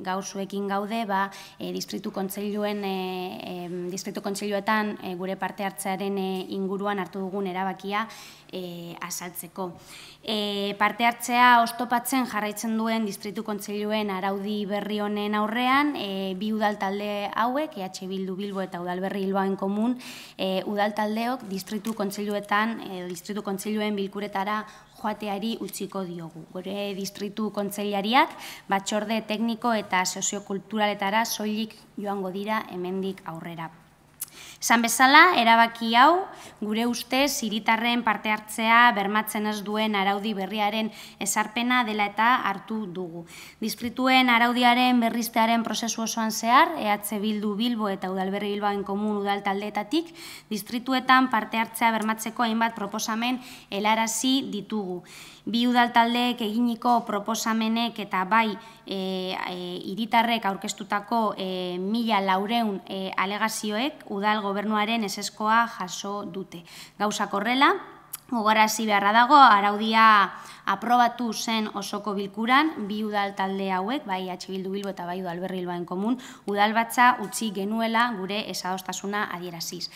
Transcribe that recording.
gaur zuekin gaude, ba, e, distritu kontseiluen, e, e, distritu kontseiluetan e, gure parte hartzearen e, inguruan hartu dugun erabakia e, asaltzeko. E, parte hartzea ostopatzen jarraitzen duen distritu kontseiluen araudi berri honen aurrean, e, bi udal talde hauek, EH Bildu Bilbo eta Udalberri Hilbaen Komun, e, udal taldeok distritu kontseiluetan, e, distritu kontseiluen bilkuretara joateari utziko diogu. Gure distritu kontseilariak batxorde tekniko eta soziokulturaletara soilik joango dira hemendik aurrera. San bezala, erabaki hau, gure uste hiritarren parte hartzea bermatzen ez duen araudi berriaren esarpena dela eta hartu dugu. Disprituen araudiaren berriztearen prozesu osoan zehar, EH Bildu Bilbo eta Udalberri Bilbaen Komun Udal taldeetatik, distrituetan parte hartzea bermatzeko hainbat proposamen helarazi ditugu. Bi udal taldeek eginiko proposamenek eta bai e, e, aurkeztutako e, mila laureun e, alegazioek udal gobernuaren eseskoa jaso dute. Gauza korrela, Gogarazi beharra dago, araudia aprobatu zen osoko bilkuran, bi udal talde hauek, bai atxibildu bilbo eta bai udalberri hilbaen komun, udal batza utzi genuela gure esadostasuna adieraziz.